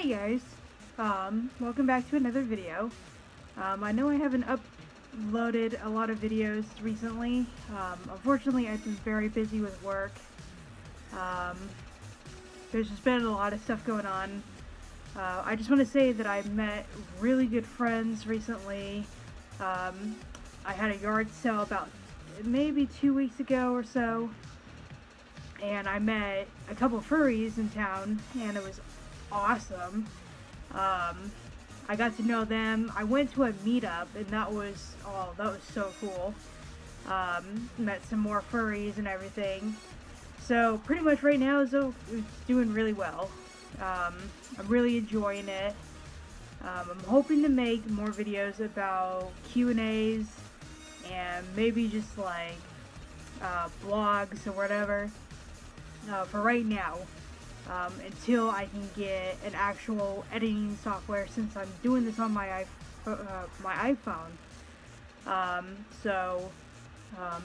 Hey guys, um, welcome back to another video. Um, I know I haven't uploaded a lot of videos recently. Um, unfortunately, I've been very busy with work. Um, there's just been a lot of stuff going on. Uh, I just want to say that I met really good friends recently. Um, I had a yard sale about maybe two weeks ago or so. And I met a couple furries in town, and it was awesome. Um, I got to know them. I went to a meetup, and that was oh, that was so cool. Um, met some more furries and everything. So pretty much right now, Zoe is doing really well. Um, I'm really enjoying it. Um, I'm hoping to make more videos about Q and A's and maybe just like uh, blogs or whatever. Uh, for right now, um, until I can get an actual editing software since I'm doing this on my, uh, my iPhone. Um, so, um,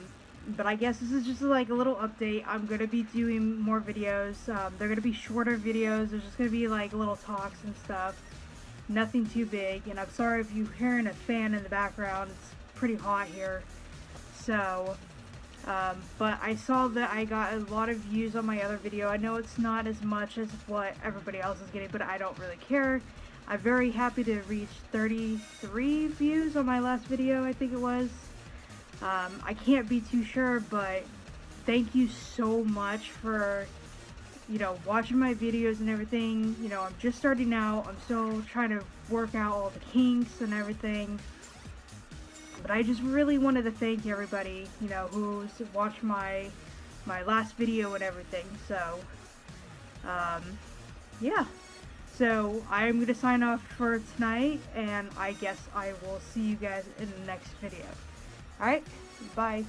but I guess this is just like a little update. I'm going to be doing more videos. Um, they're going to be shorter videos. There's just going to be like little talks and stuff. Nothing too big. And I'm sorry if you're hearing a fan in the background. It's pretty hot here. So, um, but I saw that I got a lot of views on my other video. I know it's not as much as what everybody else is getting, but I don't really care. I'm very happy to reach 33 views on my last video, I think it was. Um, I can't be too sure, but thank you so much for, you know, watching my videos and everything. You know, I'm just starting out. I'm still trying to work out all the kinks and everything. But I just really wanted to thank everybody, you know, who's watched my my last video and everything. So, um, yeah. So I'm going to sign off for tonight, and I guess I will see you guys in the next video. Alright, bye.